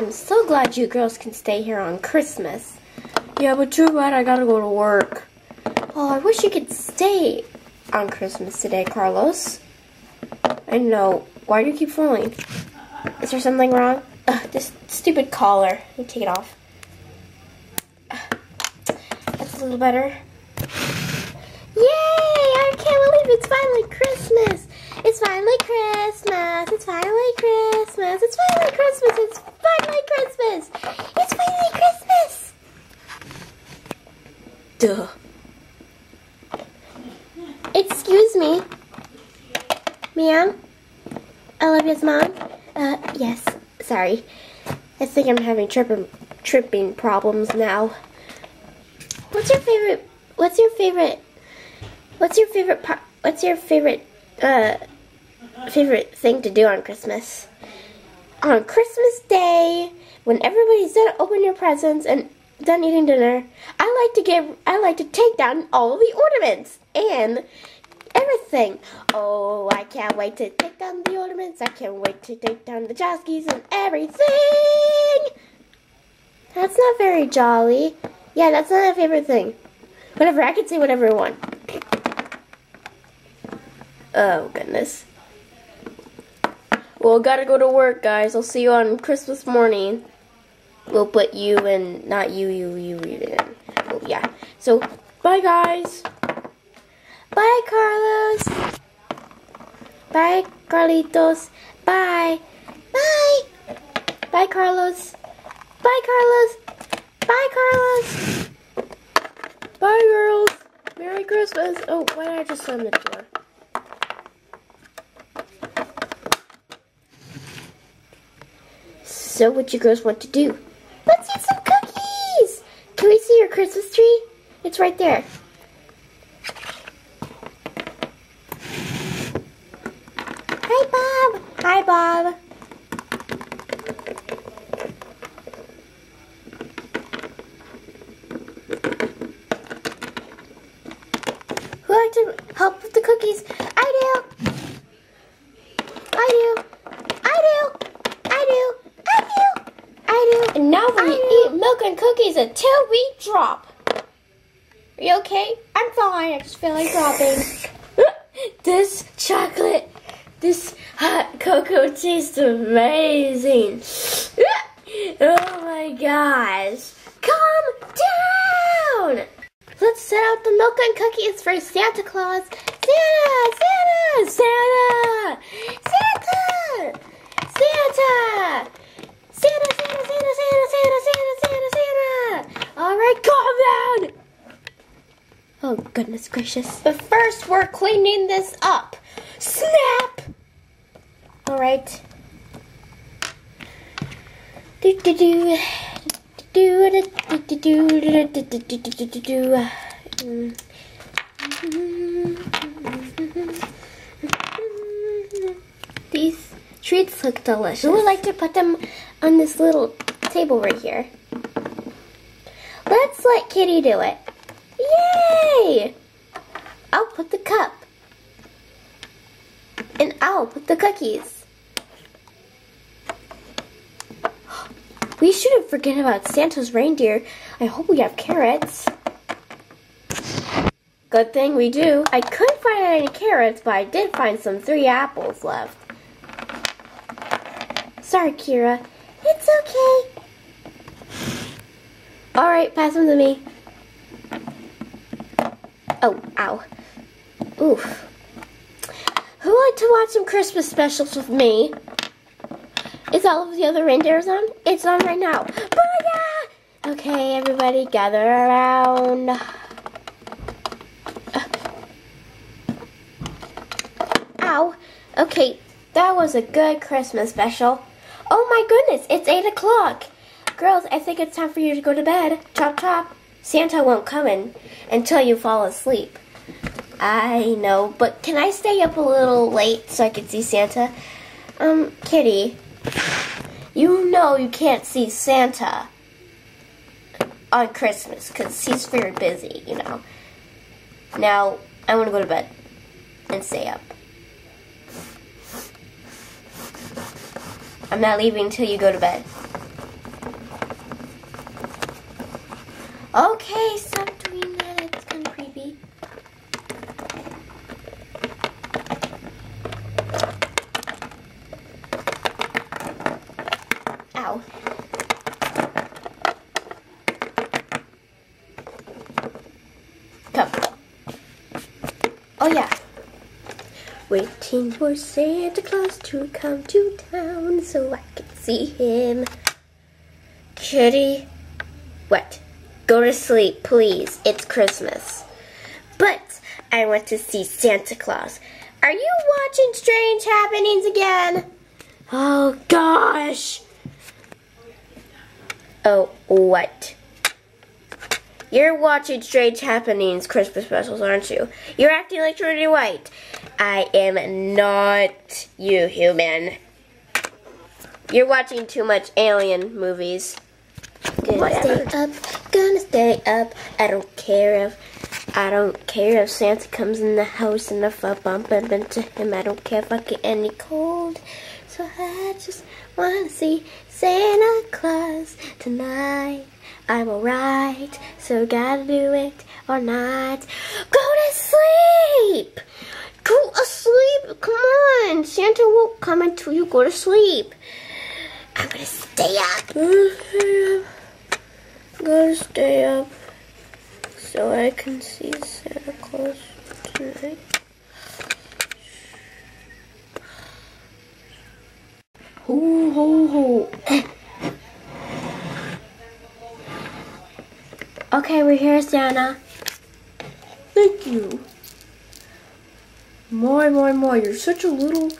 I'm so glad you girls can stay here on Christmas. Yeah, but too bad I gotta go to work. Oh, I wish you could stay on Christmas today, Carlos. I know. Why do you keep falling? Is there something wrong? Ugh, this stupid collar. Let me take it off. That's a little better. Yay! I can't believe it's finally Christmas. It's finally Christmas. It's finally Christmas. It's finally Christmas. It's finally Christmas. It's finally Christmas. Duh. Excuse me. Ma'am? Olivia's mom? Uh, yes. Sorry. I think I'm having tripping tripping problems now. What's your favorite what's your favorite what's your favorite part what's your favorite uh favorite thing to do on Christmas? On Christmas Day, when everybody's done opening your presents and done eating dinner, I like to give I like to take down all the ornaments and everything. Oh, I can't wait to take down the ornaments. I can't wait to take down the joskies and everything. That's not very jolly. Yeah, that's not my favorite thing. Whatever, I can say whatever I want. Oh, goodness. Well, gotta go to work, guys. I'll see you on Christmas morning. We'll put you in, not you, you, you, you in. Oh, yeah. So, bye, guys. Bye, Carlos. Bye, Carlitos. Bye. Bye. Bye, Carlos. Bye, Carlos. Bye, Carlos. Bye, girls. Merry Christmas. Oh, why did I just slam the door? So, what you girls want to do? Let's eat some cookies. Can we see your Christmas tree? It's right there. Hi, Bob. Hi, Bob. Who like to help with the cookies? I do. I do. I do. I do. I do. I do. And now we I eat milk and cookies until we drop. Are you okay? I'm fine. I just feel like dropping. this chocolate, this hot cocoa tastes amazing. oh my gosh. Calm down. Let's set out the milk and cookies for Santa Claus. Santa! Santa! Santa! Santa! Santa! Santa, Santa, Santa, Santa, Santa, Santa, Santa, Santa! Alright, calm down! Oh, goodness gracious. But first, we're cleaning this up. Snap! Alright. Mm. These treats look delicious. Who would like to put them on this little table right here? Let's let Kitty do it. Yay! I'll put the cup. And I'll put the cookies. We shouldn't forget about Santa's reindeer. I hope we have carrots. Good thing we do. I couldn't find any carrots, but I did find some three apples left. Sorry, Kira. It's okay. Alright, pass them to me. Oh, ow. Oof. Who would like to watch some Christmas specials with me? Is all of the other reindeers on? It's on right now. Booyah! Okay, everybody gather around. Ow. Okay, that was a good Christmas special. Oh my goodness, it's 8 o'clock. Girls, I think it's time for you to go to bed. Chop chop. Santa won't come in until you fall asleep. I know, but can I stay up a little late so I can see Santa? Um, Kitty, you know you can't see Santa on Christmas because he's very busy, you know. Now, I want to go to bed and stay up. I'm not leaving until you go to bed. Okay, stop doing that. It's kind of creepy. Ow. Come. Oh yeah. Waiting for Santa Claus to come to town so I can see him. Kitty, what? Go to sleep, please. It's Christmas. But I want to see Santa Claus. Are you watching Strange Happenings again? Oh gosh. Oh, what? You're watching Strange Happenings Christmas specials, aren't you? You're acting like Trinity White. I am not you, human. You're watching too much alien movies. Gonna stay up, gonna stay up. I don't care if I don't care if Santa comes in the house and if I bump into him. I don't care if I get any cold. So I just wanna see Santa Claus tonight. I'm alright, so gotta do it or not. Go to sleep! Go asleep! Come on! Santa won't come until you go to sleep. I'm gonna stay up. Mm-hmm. Gotta stay up so I can see Santa Claus tonight. Ho ho ho. Okay, we're here, Santa. Thank you. My, my, my, you're such a little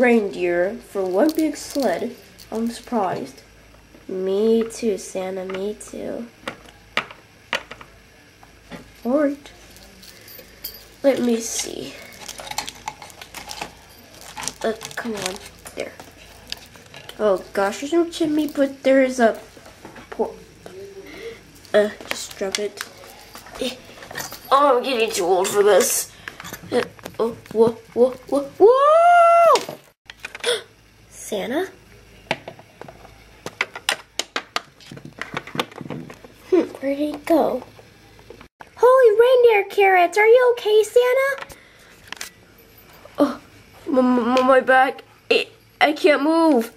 reindeer for one big sled. I'm surprised. Me too, Santa, me too. Alright. Let me see. Uh, come on. There. Oh gosh, there's no chimney, but there is a por- Uh, just drop it. Oh, I'm getting too old for this. Uh, oh, whoa, whoa, whoa, whoa! Santa? Hmm, where did he go? Holy reindeer carrots, are you okay, Santa? Oh, my, my, back. I, I can't move.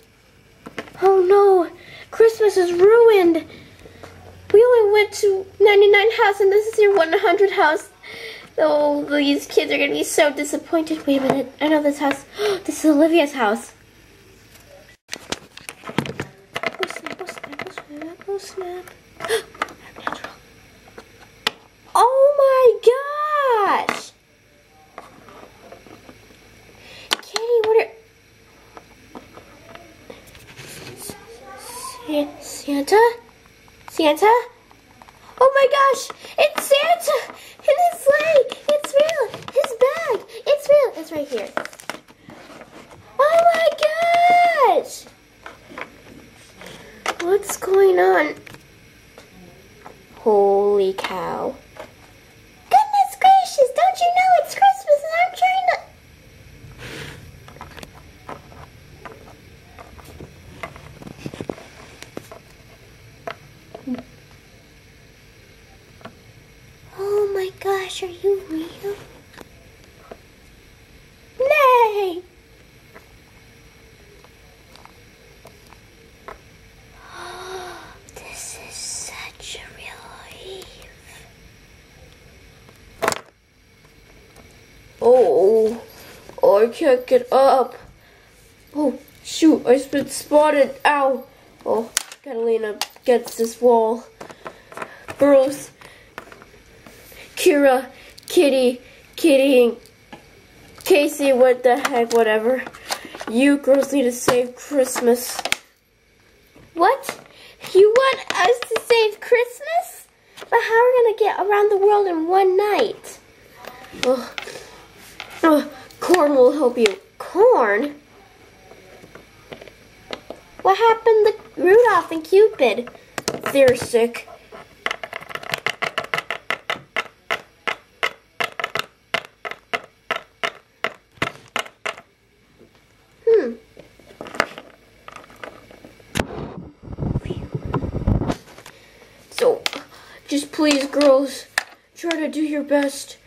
Oh no, Christmas is ruined. We only went to 99 house and this is your 100 house. Oh, these kids are gonna be so disappointed. Wait a minute, I know this house. This is Olivia's house. Oh snap, oh snap, oh snap, oh. My gosh! Kitty, what are... Santa? Santa? Oh my gosh! It's Santa! In his sleigh! It's real! His bag! It's real! It's right here. Oh my gosh! What's going on? Holy cow. Goodness gracious! Don't you know it's Christmas and I'm trying to... Oh my gosh, are you real? Nay! This is such a relief. Oh, oh, I can't get up. Oh, shoot, I've been spotted. Ow. Oh, gotta lean up against this wall. Girls, Kira, Kitty, Kitty, and Casey, what the heck, whatever. You girls need to save Christmas. What? You want us to save Christmas? But how are we gonna get around the world in one night? Oh, oh, corn will help you. Corn? What happened to Rudolph and Cupid? They're sick. Hmm. So, Just please, girls, try to do your best.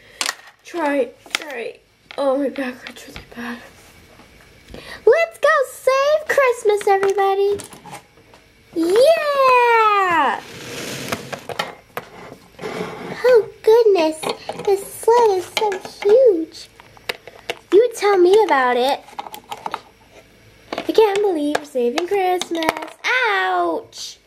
Try, try. Oh, my back hurts really bad. Let's go save Christmas, everybody. Yeah! Oh, goodness. This sled is so huge. You tell me about it. I can't believe we're saving Christmas. Ouch!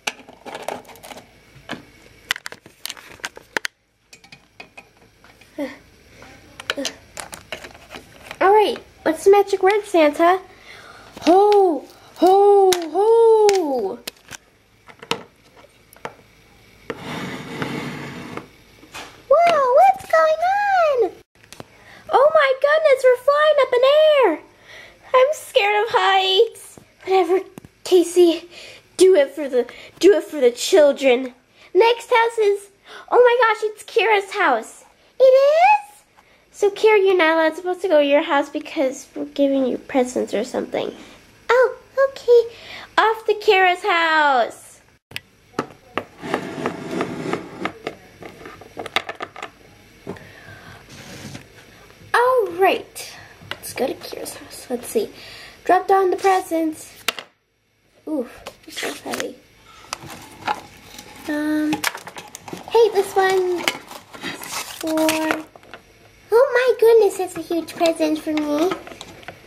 All right, what's the magic word, Santa? Ho, ho, ho! Whoa, what's going on? Oh my goodness, we're flying up in air. I'm scared of heights. Whatever, Casey. Do it for the do it for the children. Next house is oh my gosh, it's Kira's house. It is? So Kira, you're not allowed supposed to go to your house because we're giving you presents or something. Oh, okay. Off to Kira's house. All right, let's go to Kira's house. Let's see. Drop down the presents. Oof, this is heavy. Um, hey, this one for. Oh my goodness, it's a huge present for me.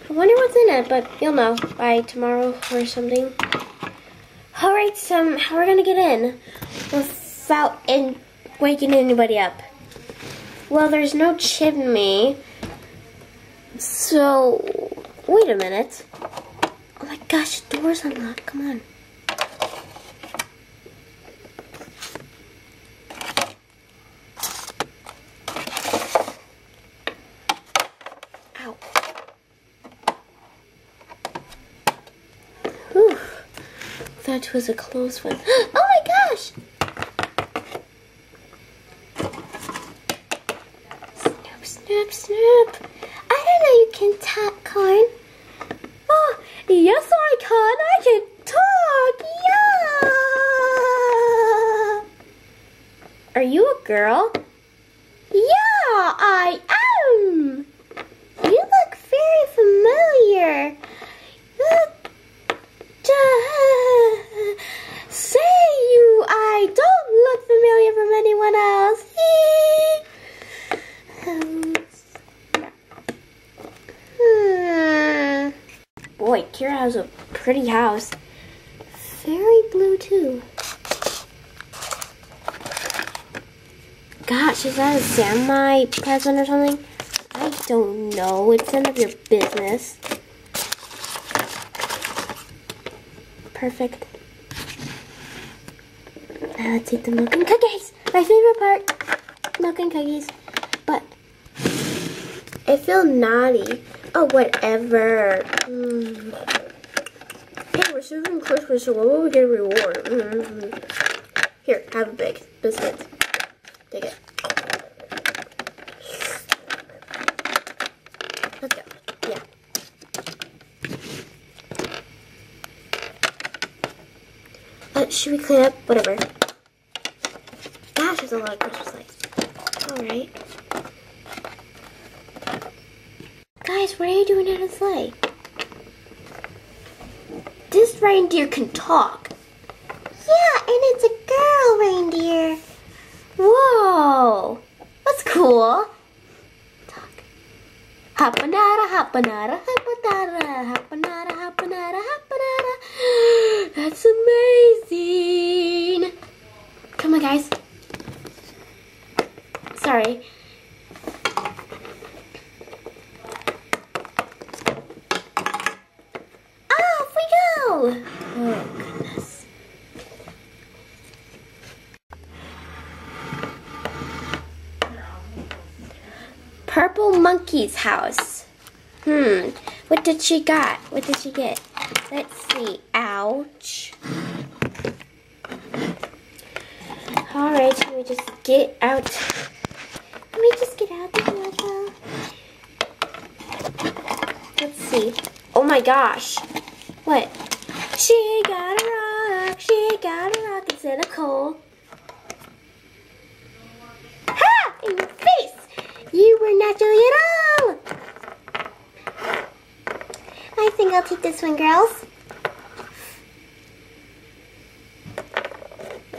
I wonder what's in it, but you'll know by tomorrow or something. All right, so um, how are we gonna get in without in waking anybody up? Well, there's no chimney. So, wait a minute. Oh my gosh, the door's unlocked. Come on. Ow. Whew. That was a close one. Oh my gosh! Snap, snap, snap. I didn't know you can talk, corn. Oh, yes I can. I can talk. Yeah. Are you a girl? Yeah, I am. You look very familiar. Uh, duh. Say you, I don't look familiar from anyone else. Hmm. Boy, Kira has a pretty house. Very blue too. Gosh, is that a semi present or something? I don't know. It's none of your business. Perfect. Now let's eat the milk and cookies. My favorite part. Milk and cookies. But I feel naughty. Oh, whatever. Mm. We're serving Christmas, so what will we get a reward? Mm-hmm. Here, have a big biscuit. Take it. Let's go. Yeah. Uh, should we clean up? Whatever. Gosh, there's a lot of Christmas lights. Alright. Guys, what are you doing at a sleigh? Reindeer can talk. Yeah, and it's a girl reindeer. Whoa! That's cool. Talk. Hapanada, hapanada, hapanada, hapanada, hapanada, hapanada. That's amazing. Come on, guys. Sorry. House. Hmm, what did she got? What did she get? Let's see. Ouch. Alright, let me just get out. Let me just get out the water. Let's see. Oh my gosh. What? She got a rock. She got a rock instead of coal. Ha! In your face! You were naturally at all. Think I'll take this one, girls.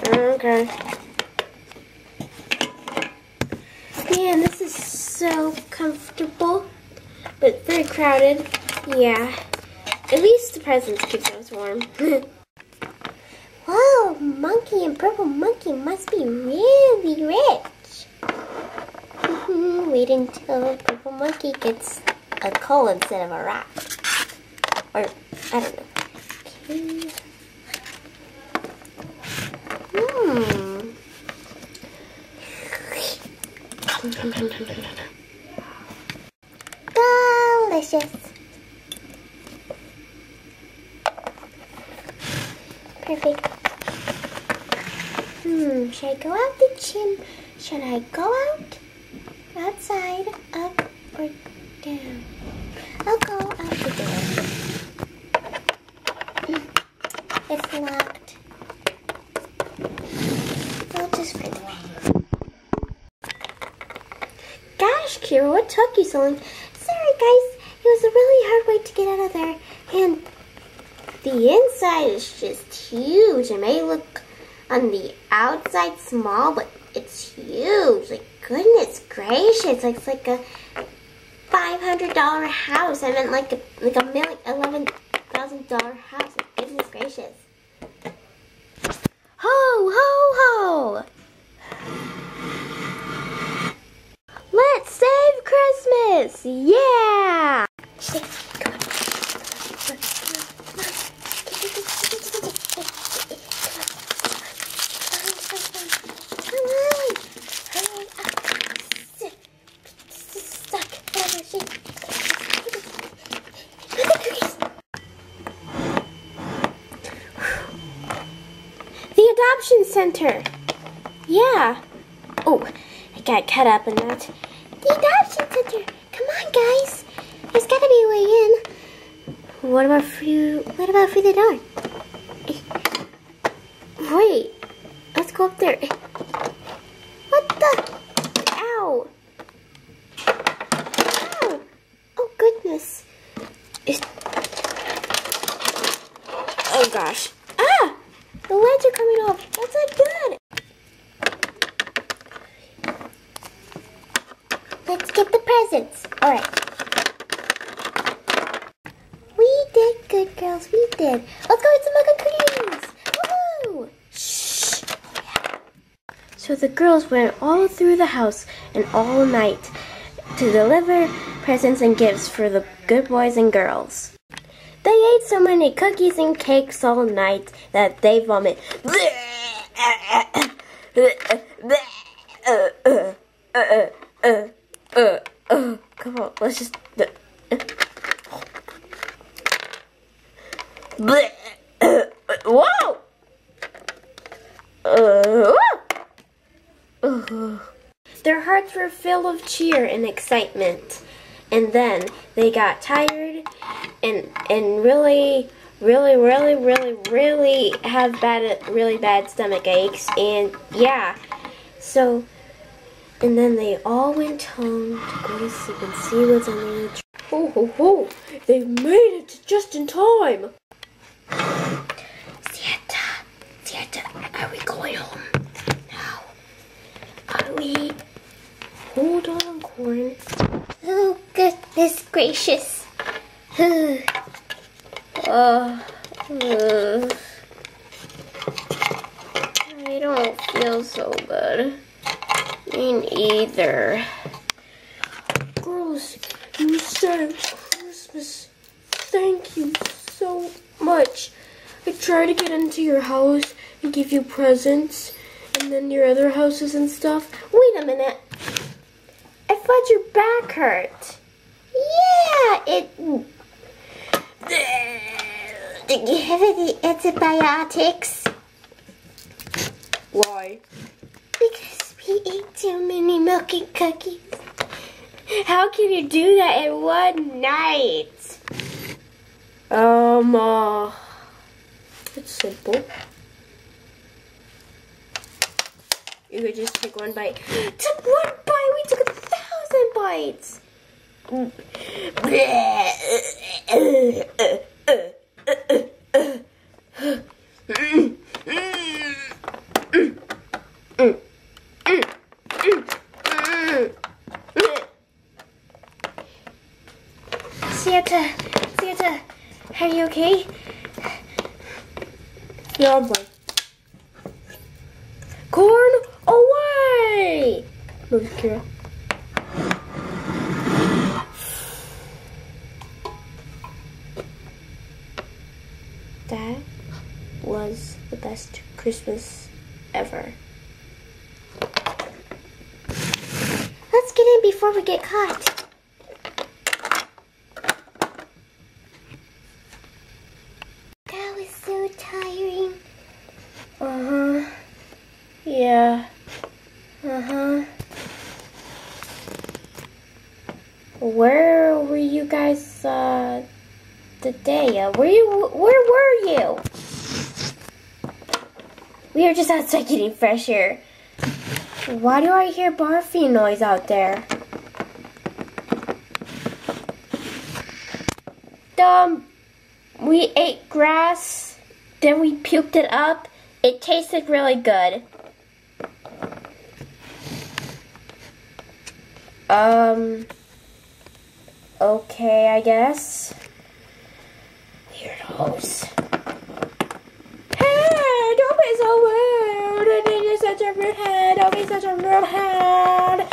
Okay. Man, this is so comfortable, but very crowded. Yeah. At least the presents keep us warm. Whoa, monkey and purple monkey must be really rich. Wait until purple monkey gets a coal instead of a rock. Or, I don't know. Okay. Hmm. Delicious. Perfect. Hmm, should I go out the chim? Should I go out? Outside, up, or down? I'll go out the door. It's locked. I'll just find a way. Gosh, Kira, what took you so long? Sorry, guys. It was a really hard way to get out of there. And The inside is just huge. It may look on the outside small, but it's huge. Like, goodness gracious. Like, it's like a $500 house. I meant like a, like a million, $11,000 house. Like, goodness gracious. Ho, ho, ho! Let's save Christmas! Yeah! The adoption center. Yeah. Oh, I got cut up in that. The adoption center. Come on, guys. There's gotta be a way in. What about through? What about through the door? Eh, wait. Let's go up there. Eh, What the? Ow. Ow. Oh, goodness. Oh gosh. Ah! The lights are coming off. That's not good. Let's get the presents. All right. We did good, girls. We did. Let's go eat some cookies. Woohoo! Shh. So the girls went all through the house and all night to deliver presents and gifts for the good boys and girls. They ate so many cookies and cakes all night that they vomit. Come on, let's just. Whoa! Uh, Their hearts were filled of cheer and excitement. And then they got tired and and really really really really really have bad really bad stomach aches and yeah. So and then they all went home to go to sleep and see what's under the tree. Oh ho ho! They made it just in time. Santa, Santa, are we going home? No. Are we? Hold on, corn. Oh, goodness gracious. Uh, uh, I don't feel so good. Me neither. Girls, you saved Christmas. Thank you so much. I tried to get into your house and give you presents, and then your other houses and stuff. Wait a minute. Thought your back hurt. Yeah, it. Did you have any antibiotics? Why? Because we ate too many milk and cookies. How can you do that in one night? Um, uh, it's simple. You could just take one bite. Took one bite? We took a thousand lights. Santa, Santa, are you okay? Yeah, I'm fine. Corn away! Move, Kira. That was the best Christmas ever. Let's get in before we get caught. That was so tiring. Uh huh. Yeah. Uh huh. Where were you guys uh, today? Uh, were you? Where were you? We were just outside getting fresh air. Why do I hear barfing noise out there? Um, we ate grass, then we puked it up. It tasted really good. Um, okay, I guess. Weirdos. Hey, don't be so rude. You're such a rude head. Don't be such a rude head.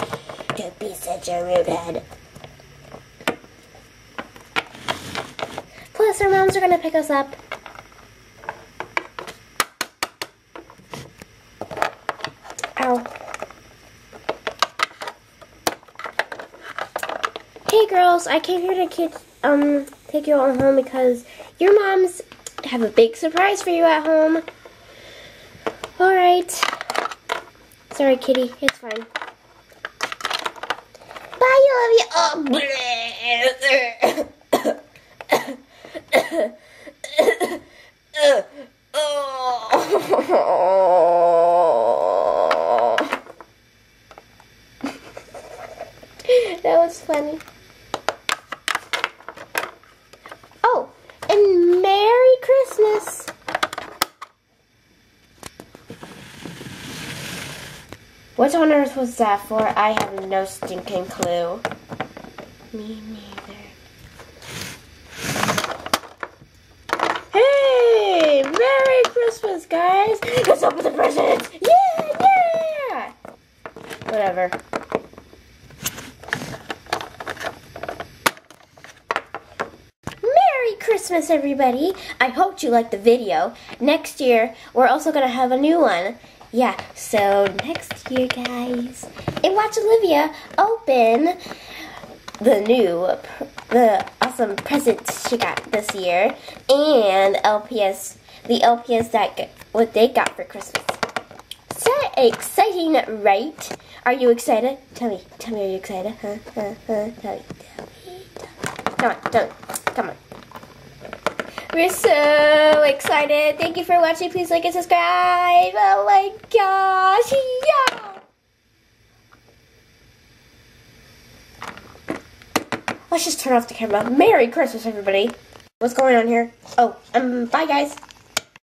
Don't be such a rude head. Plus, our moms are gonna pick us up. Ow. Hey I came here to kid, um take you all home because your moms have a big surprise for you at home. All right. Sorry, Kitty. It's fine. Bye, I love you. Oh. that was funny. Oh, and Merry Christmas. What on earth was that for? I have no stinking clue. Me neither. Hey! Merry Christmas, guys! Let's open the presents! Yeah, yeah! Whatever. Merry Christmas, everybody! I hope you liked the video. Next year, we're also going to have a new one. Yeah, so next year, guys, and watch Olivia open the new, the awesome presents she got this year, and LPS, the LPS that what they got for Christmas. So exciting, right? Are you excited? Tell me, tell me, are you excited? Huh? Huh? Huh? Tell me, tell me, tell me. Come on. Come on. We're so excited. Thank you for watching. Please like and subscribe. Oh my gosh. Yeah. Let's just turn off the camera. Merry Christmas, everybody. What's going on here? Oh, um, bye, guys.